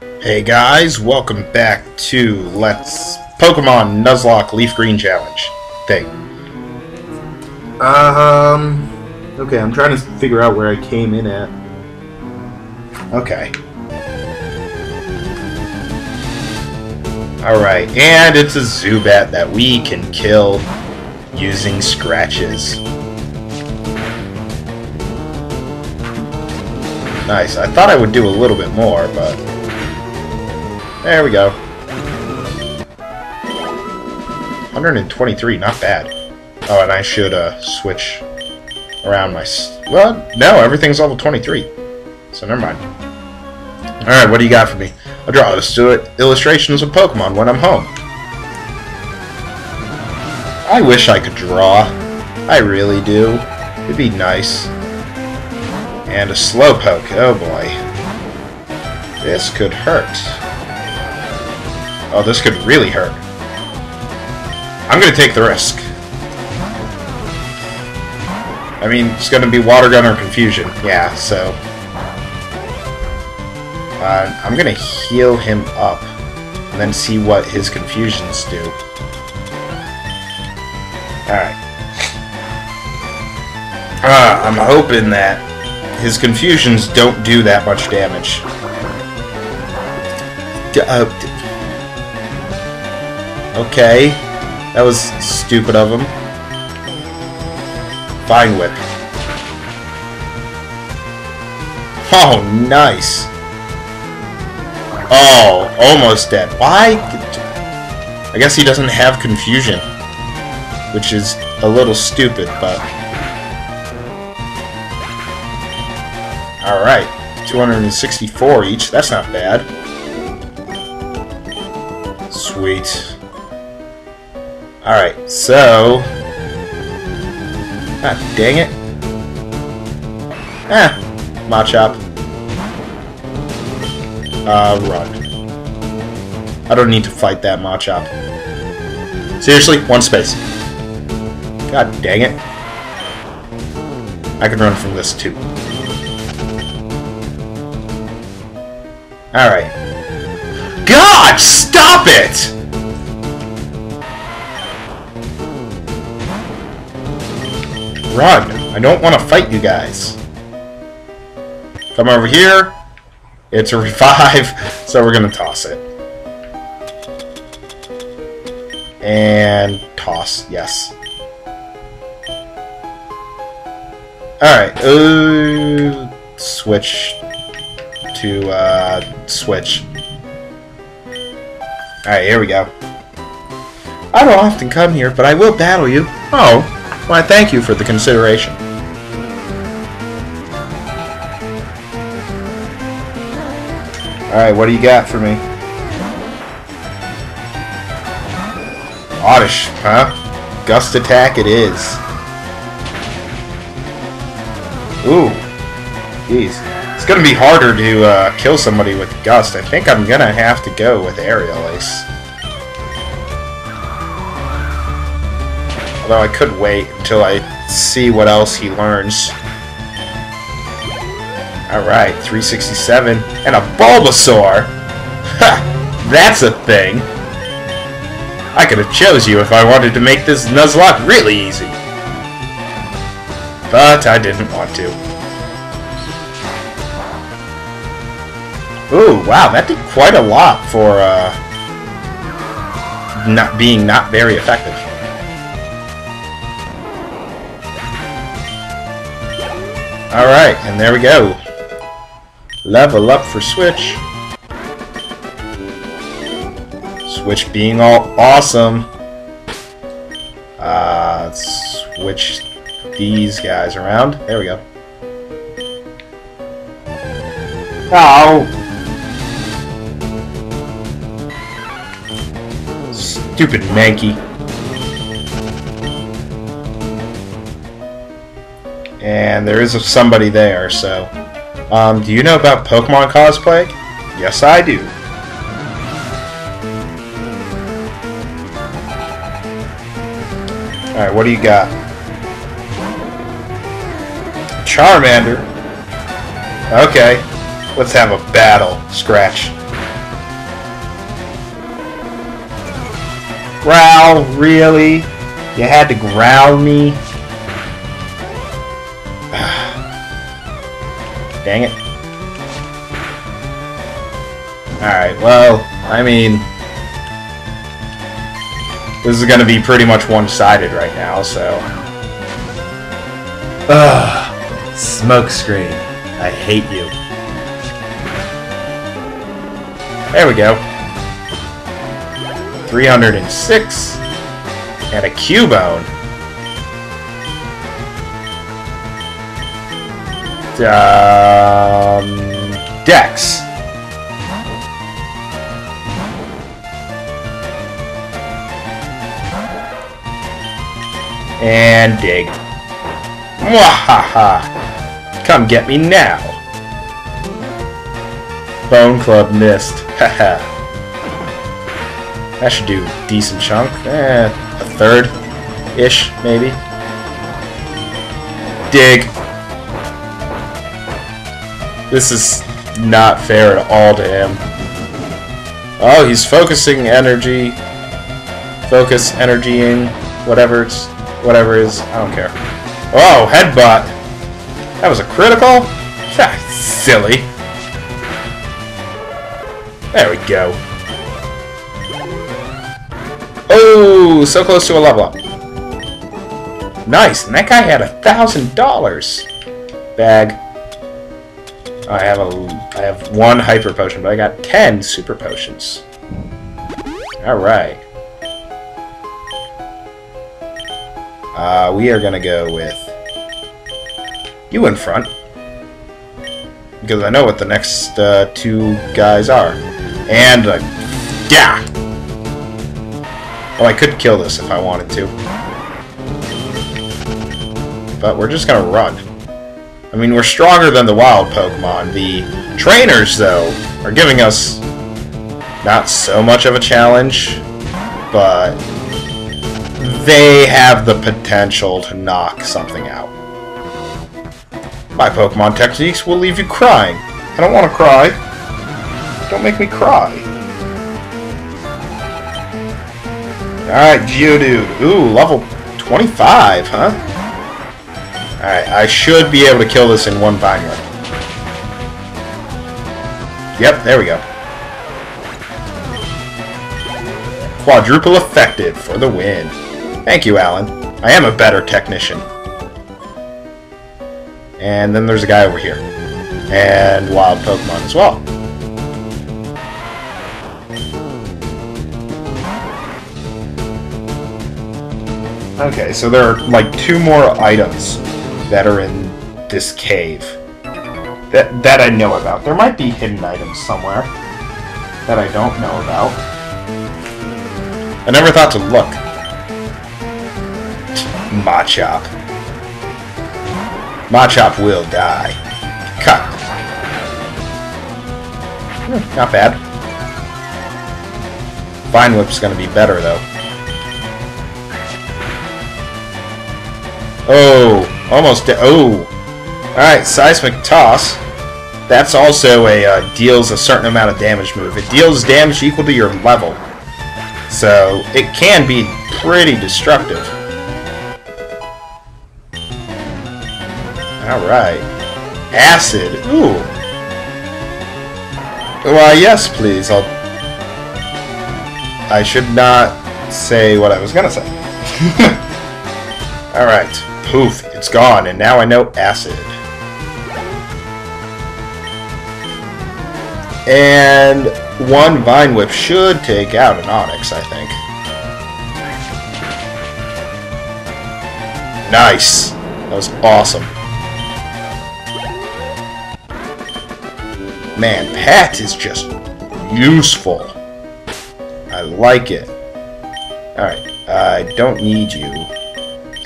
Hey guys, welcome back to Let's Pokemon Nuzlocke Leaf Green Challenge thing. Um, okay, I'm trying to figure out where I came in at. Okay. Alright, and it's a Zubat that we can kill using scratches. Nice. I thought I would do a little bit more, but... There we go. 123, not bad. Oh, and I should uh, switch around my... Well, no, everything's level 23. So never mind. Alright, what do you got for me? I'll draw illustrations of Pokemon when I'm home. I wish I could draw. I really do. It'd be nice. And a Slowpoke. Oh boy. This could hurt. Oh, this could really hurt. I'm gonna take the risk. I mean, it's gonna be Water Gun or Confusion. Yeah, so... Uh, I'm gonna heal him up, and then see what his confusions do. Alright. Uh, I'm hoping that his confusions don't do that much damage. D uh, okay. That was stupid of him. Vine Whip. Oh, nice. Oh, almost dead. Why? I guess he doesn't have confusion. Which is a little stupid, but... Alright, 264 each, that's not bad. Sweet. Alright, so... Ah, dang it. Ah, Machop. Uh, run. I don't need to fight that Machop. Seriously, one space. God dang it. I can run from this too. Alright. God, stop it! Run! I don't want to fight you guys. Come over here. It's a revive, so we're going to toss it. And toss, yes. Alright, uh, switch to uh, switch. Alright, here we go. I don't often come here, but I will battle you. Oh, why thank you for the consideration. Alright, what do you got for me? Oddish, huh? Gust attack it is. Ooh. Jeez. It's gonna be harder to uh, kill somebody with Gust. I think I'm gonna have to go with Aerial Ace. Although I could wait until I see what else he learns. Alright, 367. And a Bulbasaur! Ha! That's a thing! I could have chose you if I wanted to make this Nuzlocke really easy. But I didn't want to. Ooh, wow, that did quite a lot for uh, not being not very effective. Alright, and there we go. Level up for Switch. Switch being all awesome. Uh, switch these guys around. There we go. Oh! Stupid Mankey. and there is somebody there, so. Um, do you know about Pokemon cosplay? Yes, I do. Alright, what do you got? Charmander. Okay, let's have a battle. Scratch. Growl, really? You had to growl me? Dang it. Alright, well, I mean... This is gonna be pretty much one-sided right now, so... Ugh. Smokescreen. I hate you. There we go. 306. And a Cubone. Um, Dex. And dig. Mwahaha! Come get me now. Bone Club missed. Haha. that should do a decent chunk. Eh, a third ish, maybe. Dig. This is not fair at all to him. Oh, he's focusing energy. Focus energying. Whatever it's whatever it is. I don't care. Oh, headbutt. That was a critical? Silly. There we go. Oh, so close to a level up. Nice, and that guy had a thousand dollars. Bag. I have a I have one hyper potion, but I got ten super potions. Alright. Uh, we are gonna go with you in front. Because I know what the next uh, two guys are. And, uh, yeah! Well, I could kill this if I wanted to. But we're just gonna run. I mean, we're stronger than the wild Pokemon. The trainers, though, are giving us not so much of a challenge, but they have the potential to knock something out. My Pokemon techniques will leave you crying. I don't want to cry. Don't make me cry. Alright, Geodude. Ooh, level 25, huh? Alright, I should be able to kill this in one Vine Yep, there we go. Quadruple effective for the win. Thank you, Alan. I am a better technician. And then there's a guy over here. And wild Pokemon as well. Okay, so there are like two more items that are in this cave. That, that I know about. There might be hidden items somewhere that I don't know about. I never thought to look. Machop. Machop will die. Cut. Hmm, not bad. Vine Whip's gonna be better, though. Oh, almost Oh! Alright, Seismic Toss. That's also a uh, deals a certain amount of damage move. It deals damage equal to your level. So, it can be pretty destructive. Alright. Acid. Ooh. Why, yes, please. I'll... I should not say what I was gonna say. Alright. Poof. It's gone, and now I know acid. And one Vine Whip should take out an Onix, I think. Nice. That was awesome. Man, Pat is just useful. I like it. Alright, I don't need you.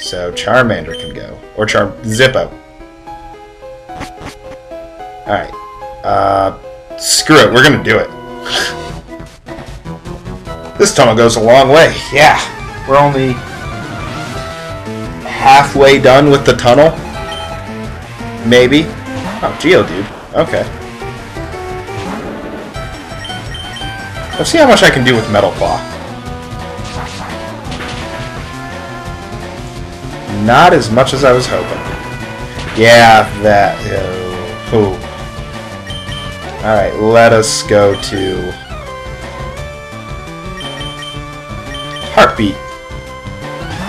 So Charmander can go. Or Char Zippo. Alright. Uh, screw it, we're gonna do it. this tunnel goes a long way. Yeah, we're only halfway done with the tunnel. Maybe. Oh, Geodude. Okay. Let's see how much I can do with Metal Claw. Not as much as I was hoping. Yeah, that... Uh. Alright, let us go to... Heartbeat.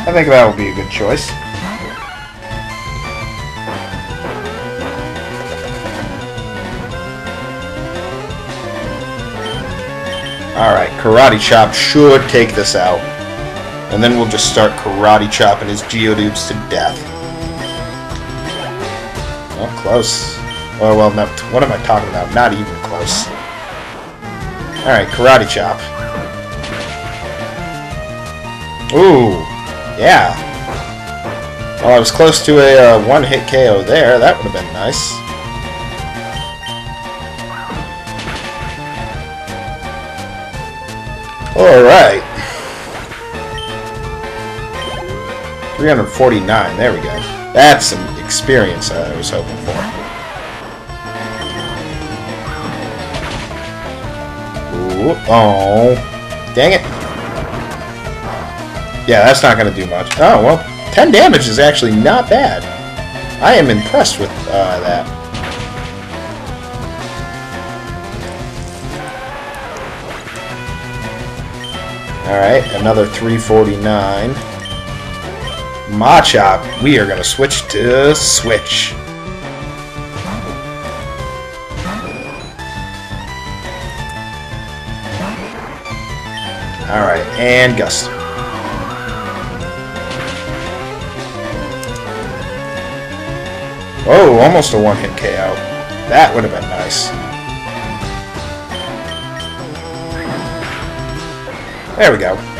I think that will be a good choice. Alright, Karate Chop should take this out. And then we'll just start Karate Chopping his Geodudes to death. Oh, close. Oh, well, no, what am I talking about? Not even close. Alright, Karate Chop. Ooh, yeah. Well, I was close to a uh, one-hit KO there. That would have been nice. Alright. 349, there we go. That's some experience I was hoping for. Ooh, oh. Dang it. Yeah, that's not going to do much. Oh, well, 10 damage is actually not bad. I am impressed with uh, that. Alright, another 349. Machop, we are going to switch to Switch. Alright, and Gust. Oh, almost a one-hit KO. That would have been nice. There we go.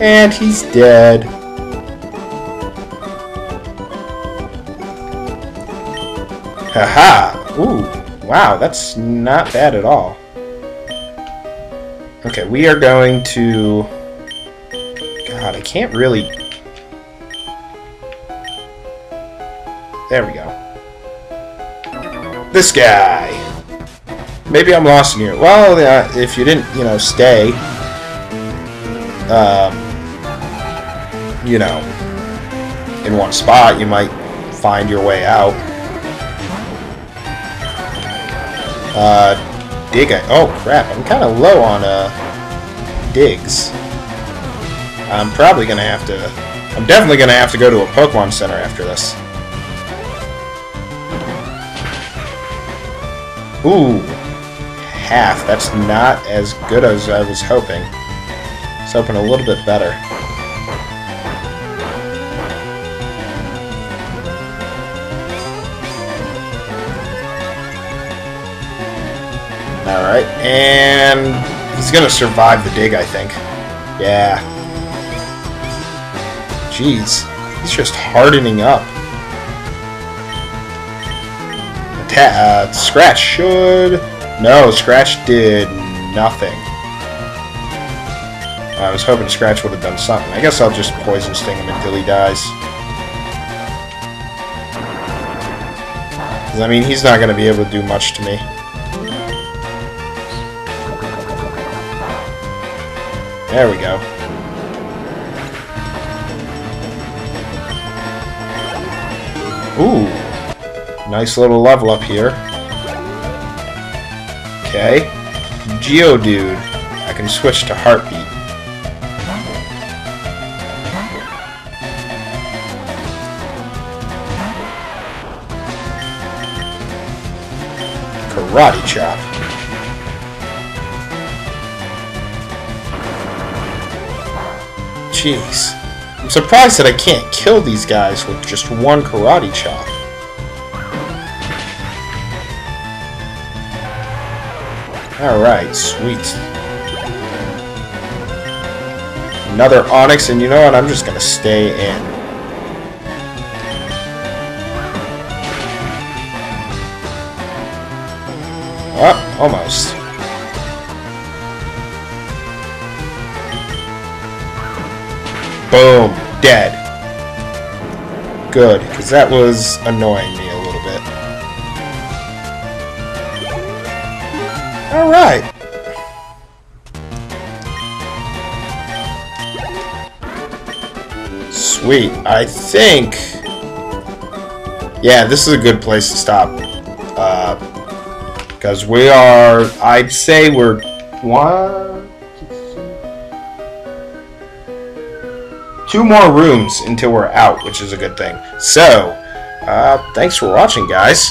And he's dead. Haha! Ooh, wow, that's not bad at all. Okay, we are going to... God, I can't really... There we go. This guy! Maybe I'm lost in here. Well, uh, if you didn't, you know, stay, um, you know, in one spot, you might find your way out. Uh, dig. Oh crap! I'm kind of low on uh digs. I'm probably gonna have to. I'm definitely gonna have to go to a Pokemon Center after this. Ooh, half. That's not as good as I was hoping. I was hoping a little bit better. Alright, and he's gonna survive the dig, I think. Yeah. Jeez, he's just hardening up. Atta uh, Scratch should no, Scratch did nothing. I was hoping Scratch would have done something. I guess I'll just Poison Sting him until he dies. I mean, he's not going to be able to do much to me. There we go. Ooh. Nice little level up here. Okay. Geodude. I can switch to Heartbeat. Karate Chop. Jeez. I'm surprised that I can't kill these guys with just one Karate Chop. Alright, sweet. Another Onix, and you know what? I'm just gonna stay in. Oh, almost. Boom. Dead. Good, because that was annoying me. A little bit. Alright. Sweet. I think... Yeah, this is a good place to stop. Because uh, we are... I'd say we're... One... Two more rooms until we're out, which is a good thing. So, uh, thanks for watching, guys.